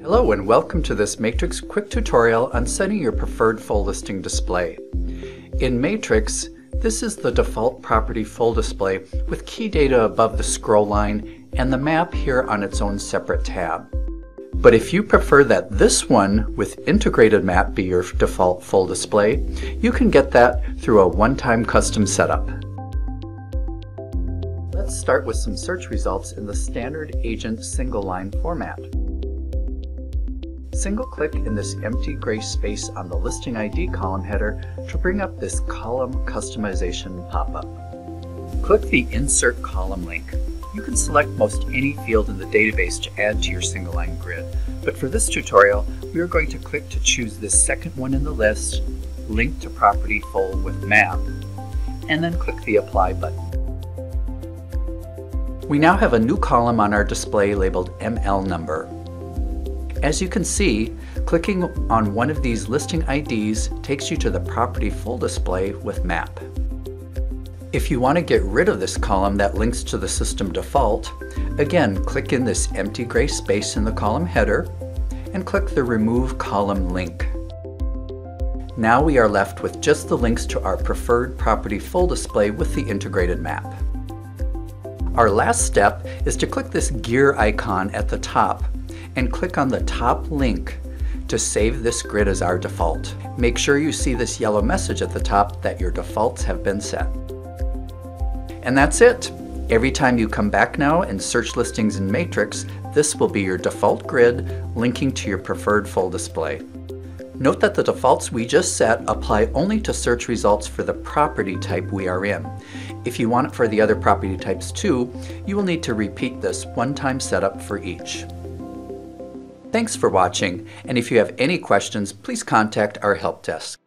Hello and welcome to this Matrix quick tutorial on setting your preferred full listing display. In Matrix, this is the default property full display with key data above the scroll line and the map here on its own separate tab. But if you prefer that this one with integrated map be your default full display, you can get that through a one-time custom setup. Let's start with some search results in the standard agent single line format. Single-click in this empty gray space on the listing ID column header to bring up this column customization pop-up. Click the Insert Column link. You can select most any field in the database to add to your single-line grid, but for this tutorial, we are going to click to choose this second one in the list, Link to Property Full with Map, and then click the Apply button. We now have a new column on our display labeled MLS number. As you can see, clicking on one of these listing IDs takes you to the property full display with map. If you want to get rid of this column that links to the system default, again click in this empty gray space in the column header and click the Remove Column link. Now we are left with just the links to our preferred property full display with the integrated map. Our last step is to click this gear icon at the top and click on the top link to save this grid as our default. Make sure you see this yellow message at the top that your defaults have been set. And that's it. Every time you come back now and search listings in Matrix, this will be your default grid linking to your preferred full display. Note that the defaults we just set apply only to search results for the property type we are in. If you want it for the other property types too, you will need to repeat this one-time setup for each. Thanks for watching, and if you have any questions, please contact our help desk.